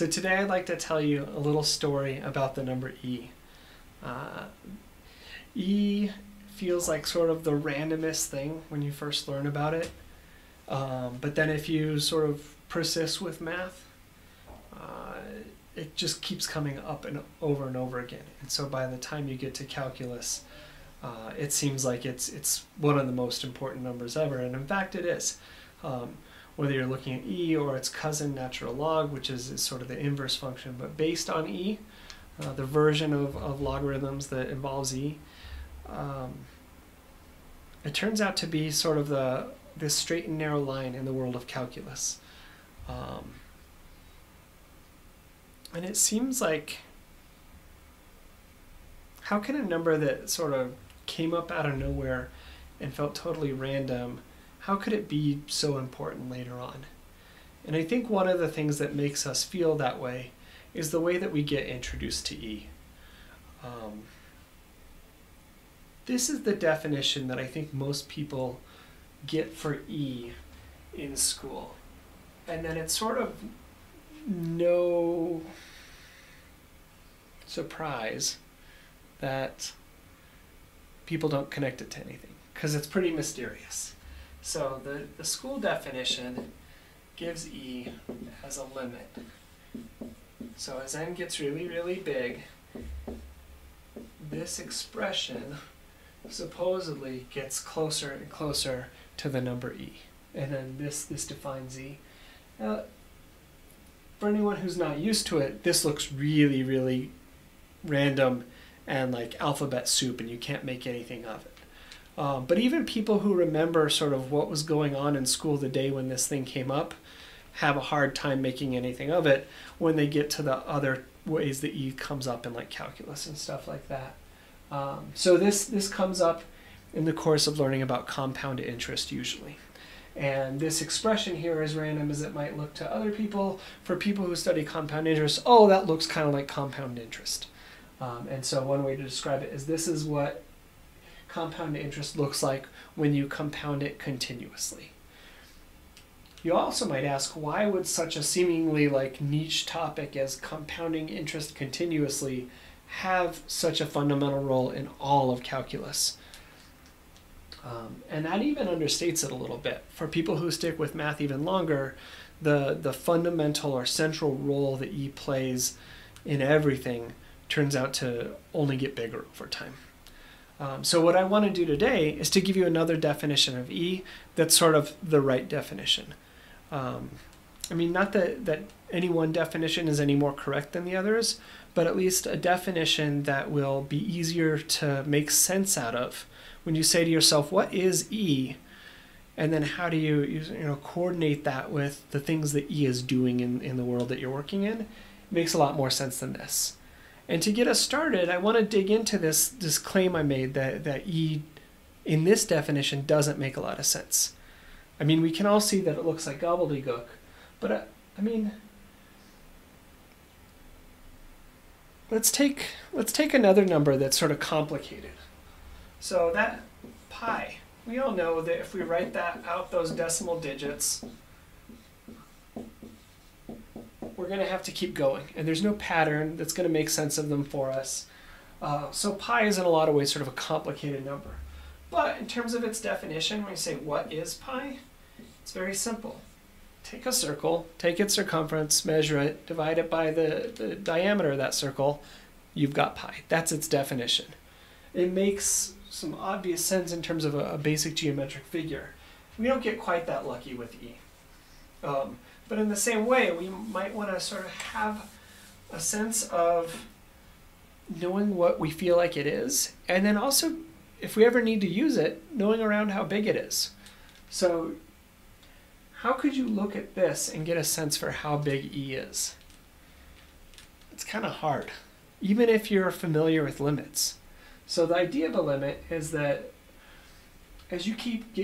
So today I'd like to tell you a little story about the number e. Uh, e feels like sort of the randomest thing when you first learn about it. Um, but then if you sort of persist with math, uh, it just keeps coming up and over and over again. And so by the time you get to calculus, uh, it seems like it's it's one of the most important numbers ever, and in fact it is. Um, whether you're looking at e or its cousin natural log, which is, is sort of the inverse function, but based on e, uh, the version of, of logarithms that involves e, um, it turns out to be sort of the this straight and narrow line in the world of calculus. Um, and it seems like how can a number that sort of came up out of nowhere and felt totally random, how could it be so important later on? And I think one of the things that makes us feel that way is the way that we get introduced to E. Um, this is the definition that I think most people get for E in school. And then it's sort of no surprise that people don't connect it to anything because it's pretty mysterious. So the, the school definition gives E as a limit. So as n gets really, really big, this expression supposedly gets closer and closer to the number e. And then this, this defines e. Now, for anyone who's not used to it, this looks really, really random and like alphabet soup, and you can't make anything of it. Um, but even people who remember sort of what was going on in school the day when this thing came up have a hard time making anything of it when they get to the other ways that E comes up in like calculus and stuff like that. Um, so this this comes up in the course of learning about compound interest usually. And this expression here, as random as it might look to other people, for people who study compound interest, oh, that looks kind of like compound interest. Um, and so one way to describe it is this is what compound interest looks like when you compound it continuously. You also might ask, why would such a seemingly like niche topic as compounding interest continuously have such a fundamental role in all of calculus? Um, and that even understates it a little bit. For people who stick with math even longer, the, the fundamental or central role that E plays in everything turns out to only get bigger over time. Um, so what I want to do today is to give you another definition of E that's sort of the right definition. Um, I mean, not that, that any one definition is any more correct than the others, but at least a definition that will be easier to make sense out of when you say to yourself, what is E? And then how do you, you, know, coordinate that with the things that E is doing in, in the world that you're working in? It makes a lot more sense than this. And to get us started, I want to dig into this, this claim I made that, that E in this definition doesn't make a lot of sense. I mean, we can all see that it looks like gobbledygook, but I, uh, I mean, let's take let's take another number that's sort of complicated. So that pi, we all know that if we write that out those decimal digits, we're going to have to keep going, and there's no pattern that's going to make sense of them for us. Uh, so pi is in a lot of ways sort of a complicated number. But in terms of its definition, when you say what is pi, it's very simple. Take a circle, take its circumference, measure it, divide it by the, the diameter of that circle, you've got pi. That's its definition. It makes some obvious sense in terms of a, a basic geometric figure. We don't get quite that lucky with E. Um, but in the same way, we might want to sort of have a sense of knowing what we feel like it is, and then also, if we ever need to use it, knowing around how big it is. So, how could you look at this and get a sense for how big E is? It's kind of hard, even if you're familiar with limits. So, the idea of a limit is that as you keep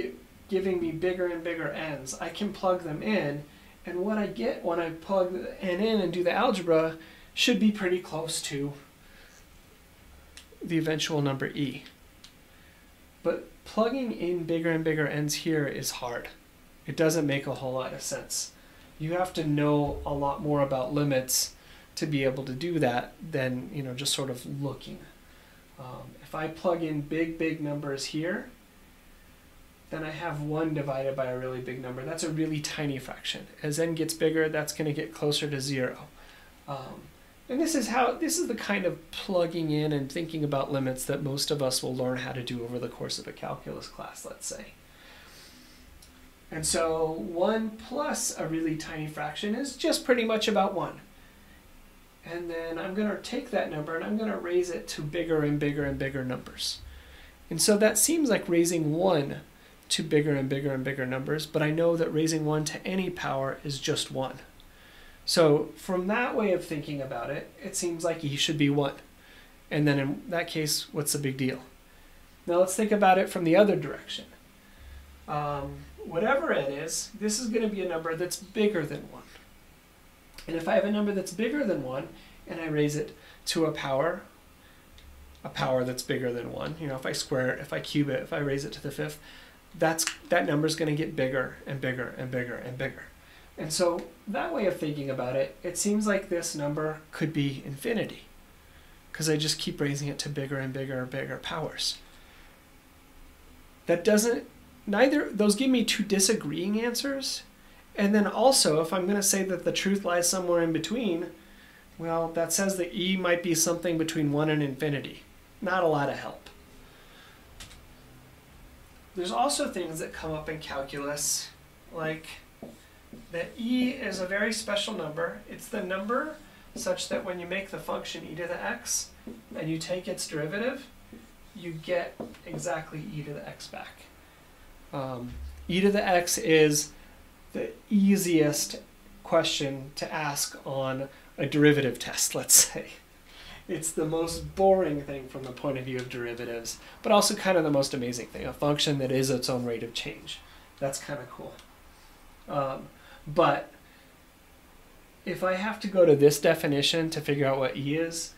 giving me bigger and bigger n's, I can plug them in and what I get when I plug n in and do the algebra should be pretty close to the eventual number e. But plugging in bigger and bigger n's here is hard. It doesn't make a whole lot of sense. You have to know a lot more about limits to be able to do that than you know just sort of looking. Um, if I plug in big big numbers here, then I have 1 divided by a really big number. That's a really tiny fraction. As n gets bigger, that's going to get closer to 0. Um, and this is how this is the kind of plugging in and thinking about limits that most of us will learn how to do over the course of a calculus class, let's say. And so 1 plus a really tiny fraction is just pretty much about 1. And then I'm going to take that number and I'm going to raise it to bigger and bigger and bigger numbers. And so that seems like raising 1 to bigger and bigger and bigger numbers, but I know that raising 1 to any power is just 1. So from that way of thinking about it, it seems like e should be 1. And then in that case, what's the big deal? Now let's think about it from the other direction. Um, whatever it is, this is going to be a number that's bigger than 1. And if I have a number that's bigger than 1, and I raise it to a power, a power that's bigger than 1, you know, if I square it, if I cube it, if I raise it to the fifth, that's, that number is going to get bigger and bigger and bigger and bigger. And so that way of thinking about it, it seems like this number could be infinity because I just keep raising it to bigger and bigger and bigger powers. That doesn't, neither, those give me two disagreeing answers. And then also, if I'm going to say that the truth lies somewhere in between, well, that says that E might be something between 1 and infinity. Not a lot of help. There's also things that come up in calculus, like that e is a very special number. It's the number such that when you make the function e to the x and you take its derivative, you get exactly e to the x back. Um, e to the x is the easiest question to ask on a derivative test, let's say. It's the most boring thing from the point of view of derivatives, but also kind of the most amazing thing, a function that is its own rate of change. That's kind of cool. Um, but if I have to go to this definition to figure out what E is,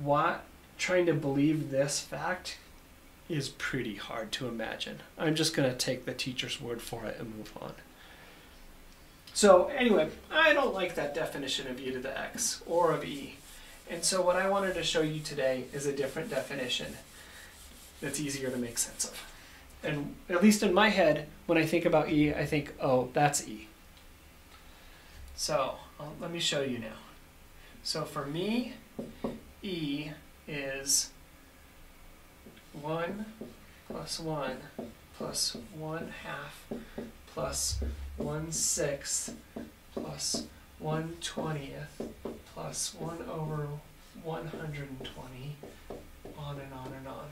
what trying to believe this fact is pretty hard to imagine. I'm just going to take the teacher's word for it and move on. So anyway, I don't like that definition of e to the x or of e. And so what I wanted to show you today is a different definition that's easier to make sense of. And at least in my head, when I think about e, I think, oh, that's e. So let me show you now. So for me, E is 1 plus 1 plus 1 half plus 1 sixth plus 1 twentieth plus 1 over 120, on and on and on.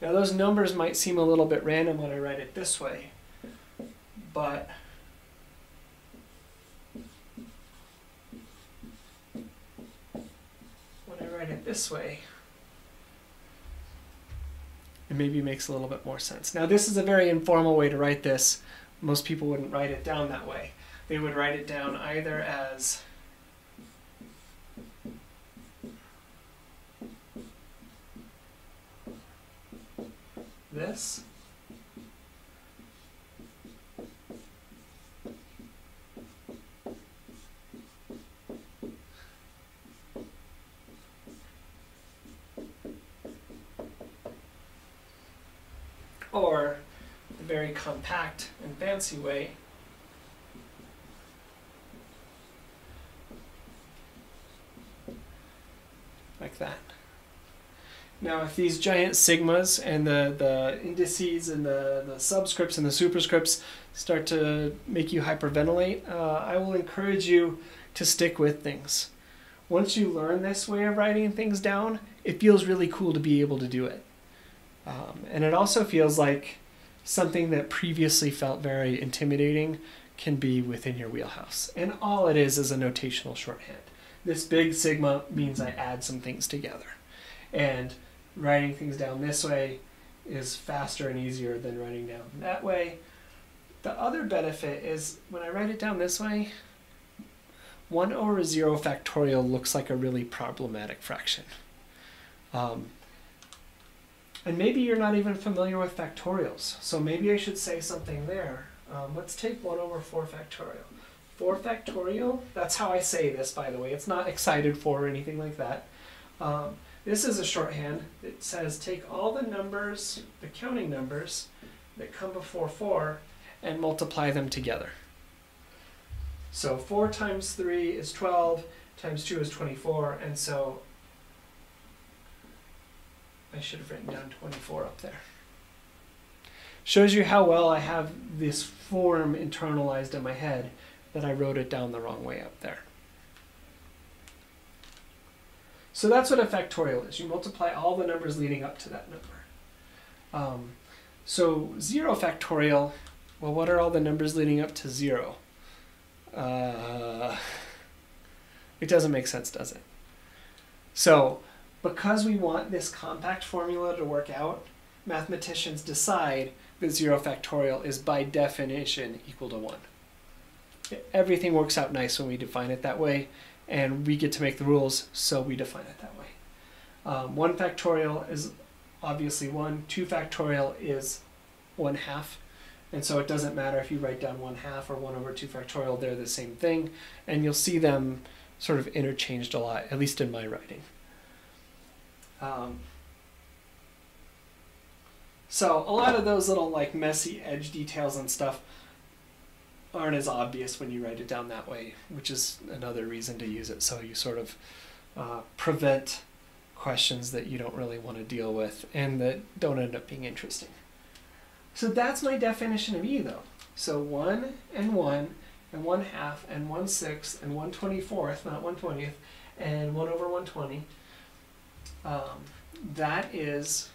Now those numbers might seem a little bit random when I write it this way, but when I write it this way, it maybe makes a little bit more sense. Now this is a very informal way to write this. Most people wouldn't write it down that way. They would write it down either as this or the very compact and fancy way like that. If these giant sigmas and the, the indices and the, the subscripts and the superscripts start to make you hyperventilate, uh, I will encourage you to stick with things. Once you learn this way of writing things down, it feels really cool to be able to do it. Um, and it also feels like something that previously felt very intimidating can be within your wheelhouse. And all it is is a notational shorthand. This big sigma means I add some things together. And writing things down this way is faster and easier than writing down that way. The other benefit is when I write it down this way, 1 over 0 factorial looks like a really problematic fraction. Um, and maybe you're not even familiar with factorials, so maybe I should say something there. Um, let's take 1 over 4 factorial. 4 factorial, that's how I say this, by the way. It's not excited for or anything like that. Um, this is a shorthand. It says take all the numbers, the counting numbers, that come before 4 and multiply them together. So 4 times 3 is 12, times 2 is 24, and so I should have written down 24 up there. Shows you how well I have this form internalized in my head that I wrote it down the wrong way up there. So that's what a factorial is. You multiply all the numbers leading up to that number. Um, so 0 factorial, well, what are all the numbers leading up to 0? Uh, it doesn't make sense, does it? So because we want this compact formula to work out, mathematicians decide that 0 factorial is by definition equal to 1. Everything works out nice when we define it that way, and we get to make the rules, so we define it that way. Um, 1 factorial is obviously 1. 2 factorial is 1 half. And so it doesn't matter if you write down 1 half or 1 over 2 factorial, they're the same thing. And you'll see them sort of interchanged a lot, at least in my writing. Um, so a lot of those little like messy edge details and stuff aren't as obvious when you write it down that way, which is another reason to use it. So you sort of uh, prevent questions that you don't really want to deal with and that don't end up being interesting. So that's my definition of E though. So 1 and 1 and 1 half and 1 sixth and 1 24th, not 1 20th, and 1 over 120 um, that is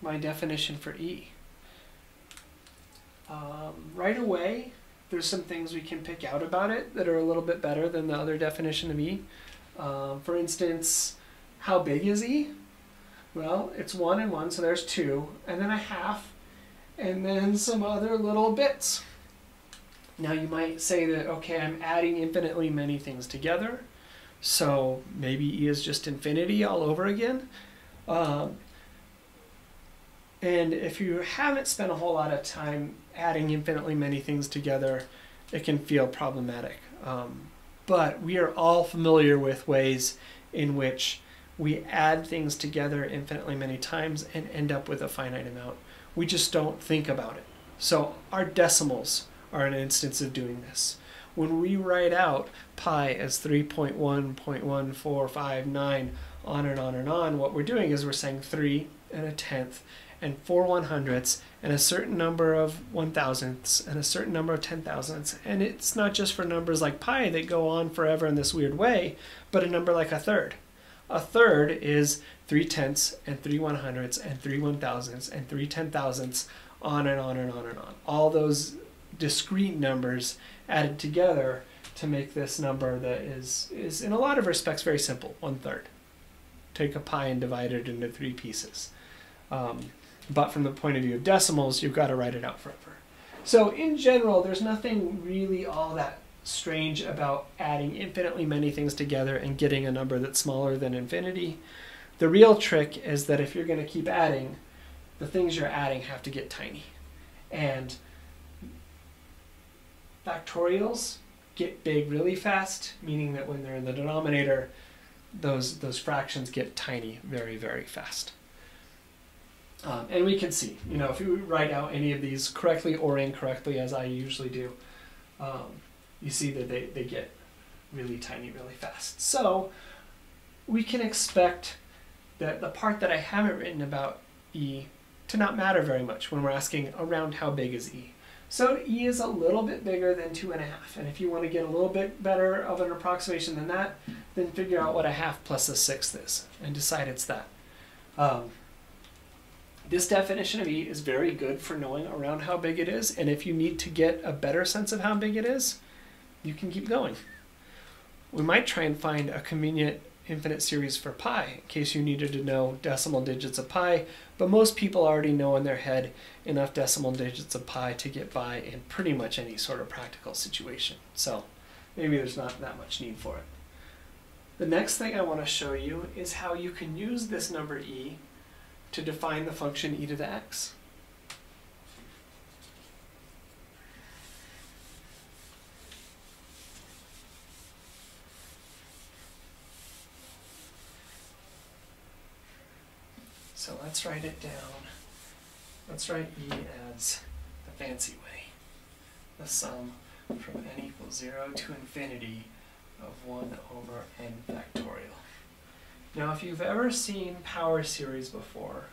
my definition for E. Um, right away, there's some things we can pick out about it that are a little bit better than the other definition of E. Um, for instance, how big is E? Well, it's 1 and 1, so there's 2, and then a half, and then some other little bits. Now you might say that, okay, I'm adding infinitely many things together. So maybe E is just infinity all over again. Um, and if you haven't spent a whole lot of time adding infinitely many things together, it can feel problematic. Um, but we are all familiar with ways in which we add things together infinitely many times and end up with a finite amount. We just don't think about it. So our decimals are an instance of doing this when we write out pi as 3.1.1459 on and on and on, what we're doing is we're saying 3 and a tenth and 4 one hundredths and a certain number of one thousandths and a certain number of ten thousandths. And it's not just for numbers like pi that go on forever in this weird way, but a number like a third. A third is 3 tenths and 3 one hundredths and 3 one thousandths and 3 ten thousandths on and on and on and on. All those discrete numbers added together to make this number that is, is in a lot of respects very simple, one third. Take a pi and divide it into three pieces. Um, but from the point of view of decimals, you've got to write it out forever. So in general, there's nothing really all that strange about adding infinitely many things together and getting a number that's smaller than infinity. The real trick is that if you're going to keep adding, the things you're adding have to get tiny. And factorials get big really fast, meaning that when they're in the denominator, those, those fractions get tiny very, very fast. Um, and we can see, you know, if you write out any of these correctly or incorrectly, as I usually do, um, you see that they, they get really tiny really fast. So we can expect that the part that I haven't written about E to not matter very much when we're asking around how big is E. So E is a little bit bigger than two and a half. And if you want to get a little bit better of an approximation than that, then figure out what a half plus a sixth is and decide it's that. Um, this definition of E is very good for knowing around how big it is. And if you need to get a better sense of how big it is, you can keep going. We might try and find a convenient infinite series for pi in case you needed to know decimal digits of pi, but most people already know in their head enough decimal digits of pi to get by in pretty much any sort of practical situation. So maybe there's not that much need for it. The next thing I want to show you is how you can use this number e to define the function e to the x. So let's write it down. Let's write e as the fancy way, the sum from n equals 0 to infinity of 1 over n factorial. Now if you've ever seen power series before,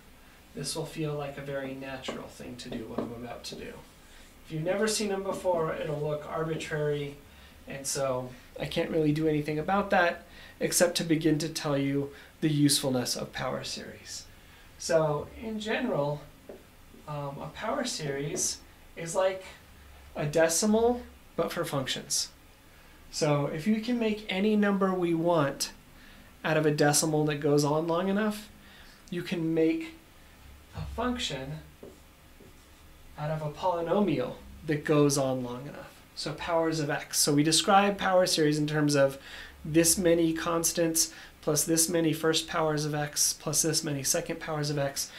this will feel like a very natural thing to do, what I'm about to do. If you've never seen them before, it'll look arbitrary, and so I can't really do anything about that except to begin to tell you the usefulness of power series. So in general, um, a power series is like a decimal, but for functions. So if you can make any number we want out of a decimal that goes on long enough, you can make a function out of a polynomial that goes on long enough. So powers of x. So we describe power series in terms of this many constants plus this many first powers of x plus this many second powers of x,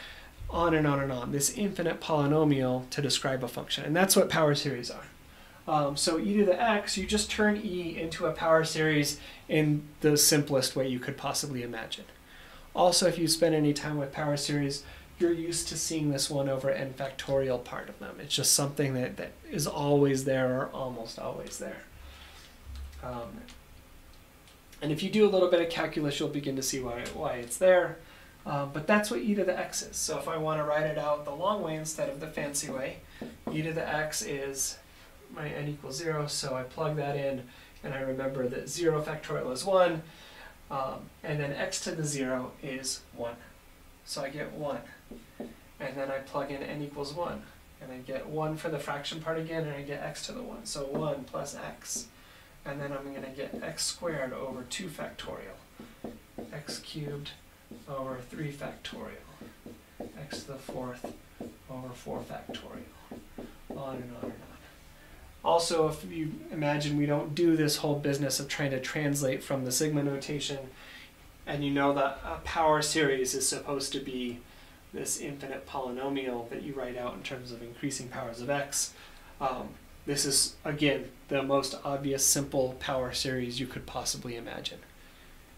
on and on and on. This infinite polynomial to describe a function. And that's what power series are. Um, so e to the x, you just turn e into a power series in the simplest way you could possibly imagine. Also, if you spend any time with power series, you're used to seeing this 1 over n factorial part of them. It's just something that, that is always there or almost always there. Um, and if you do a little bit of calculus, you'll begin to see why, why it's there. Um, but that's what e to the x is. So if I want to write it out the long way instead of the fancy way, e to the x is my n equals 0, so I plug that in, and I remember that 0 factorial is 1, um, and then x to the 0 is 1. So I get 1. And then I plug in n equals 1, and I get 1 for the fraction part again, and I get x to the 1. So 1 plus x. And then I'm going to get x squared over 2 factorial, x cubed over 3 factorial, x to the fourth over 4 factorial, on and on and on. Also, if you imagine we don't do this whole business of trying to translate from the sigma notation, and you know that a power series is supposed to be this infinite polynomial that you write out in terms of increasing powers of x. Um, this is, again, the most obvious simple power series you could possibly imagine.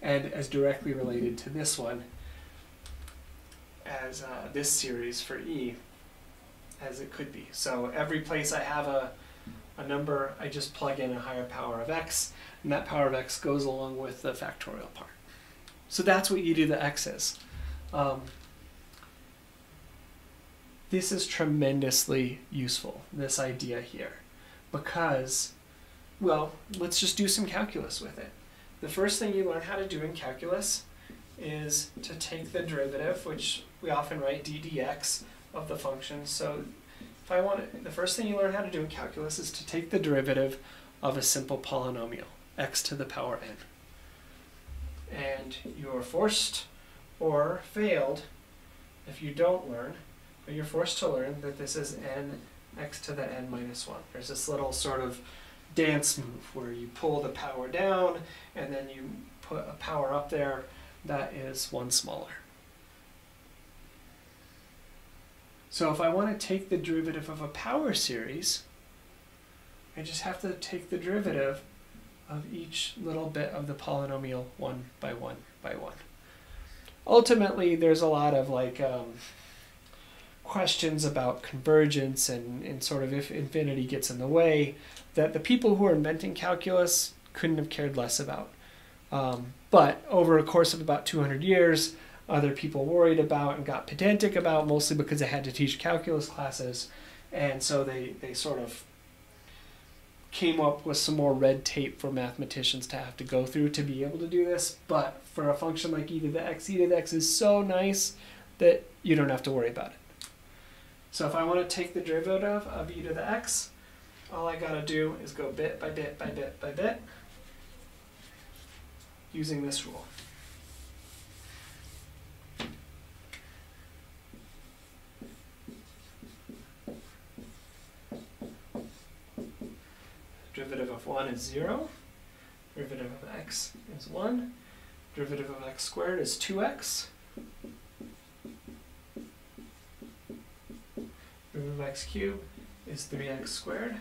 And as directly related to this one as uh, this series for E as it could be. So every place I have a, a number, I just plug in a higher power of x, and that power of x goes along with the factorial part. So that's what e to the x is. Um, this is tremendously useful, this idea here because, well, let's just do some calculus with it. The first thing you learn how to do in calculus is to take the derivative, which we often write d dx of the function. So I want the first thing you learn how to do in calculus is to take the derivative of a simple polynomial, x to the power n. And you're forced or failed if you don't learn, but you're forced to learn that this is n x to the n minus 1. There's this little sort of dance move where you pull the power down and then you put a power up there that is one smaller. So if I want to take the derivative of a power series, I just have to take the derivative of each little bit of the polynomial one by one by one. Ultimately, there's a lot of like um, questions about convergence and, and sort of if infinity gets in the way that the people who are inventing calculus couldn't have cared less about. Um, but over a course of about 200 years, other people worried about and got pedantic about, mostly because they had to teach calculus classes. And so they, they sort of came up with some more red tape for mathematicians to have to go through to be able to do this. But for a function like e to the x, e to the x is so nice that you don't have to worry about it. So if I want to take the derivative of e to the x, all I got to do is go bit by bit by bit by bit using this rule. Derivative of 1 is 0. Derivative of x is 1. Derivative of x squared is 2x. derivative of x cubed is 3x squared.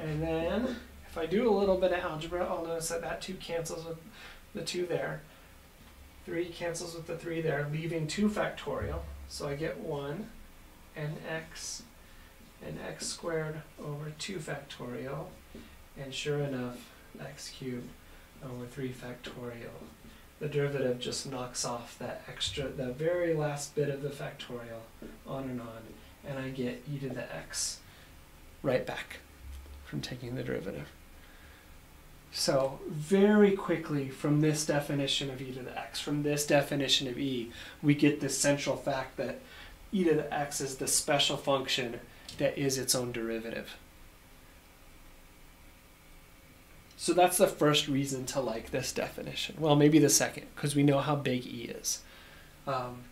And then if I do a little bit of algebra, I'll notice that that 2 cancels with the 2 there. 3 cancels with the 3 there, leaving 2 factorial. So I get 1 and x and x squared over 2 factorial. And sure enough, x cubed over 3 factorial. The derivative just knocks off that extra, that very last bit of the factorial, on and on, and I get e to the x right back from taking the derivative. So very quickly from this definition of e to the x, from this definition of e, we get this central fact that e to the x is the special function that is its own derivative. So that's the first reason to like this definition. Well, maybe the second, because we know how big E is. Um,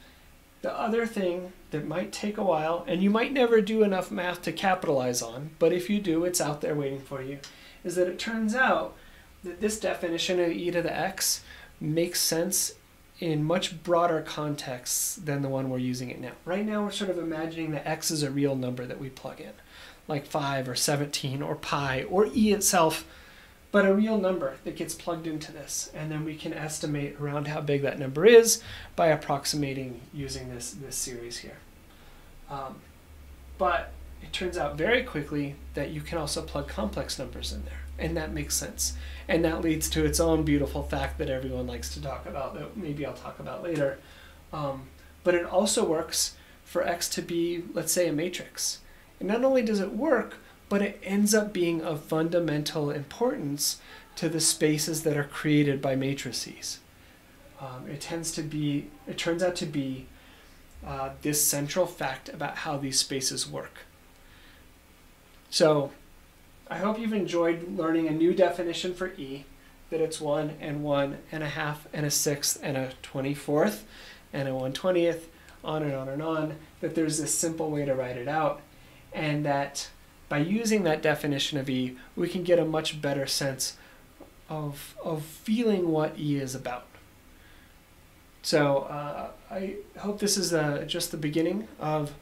the other thing that might take a while, and you might never do enough math to capitalize on, but if you do, it's out there waiting for you, is that it turns out that this definition of e to the x makes sense in much broader contexts than the one we're using it now. Right now, we're sort of imagining that x is a real number that we plug in, like 5 or 17 or pi or e itself but a real number that gets plugged into this. And then we can estimate around how big that number is by approximating using this, this series here. Um, but it turns out very quickly that you can also plug complex numbers in there. And that makes sense. And that leads to its own beautiful fact that everyone likes to talk about, that maybe I'll talk about later. Um, but it also works for x to be, let's say, a matrix. And not only does it work, but it ends up being of fundamental importance to the spaces that are created by matrices. Um, it tends to be, it turns out to be uh, this central fact about how these spaces work. So I hope you've enjoyed learning a new definition for E, that it's one and one and a half and a sixth and a 24th and a 120th, on and on and on, that there's this simple way to write it out, and that by using that definition of E, we can get a much better sense of, of feeling what E is about. So uh, I hope this is uh, just the beginning of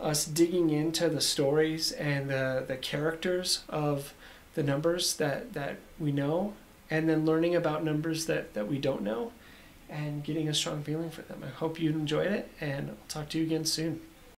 us digging into the stories and the, the characters of the numbers that, that we know, and then learning about numbers that, that we don't know, and getting a strong feeling for them. I hope you enjoyed it, and I'll talk to you again soon.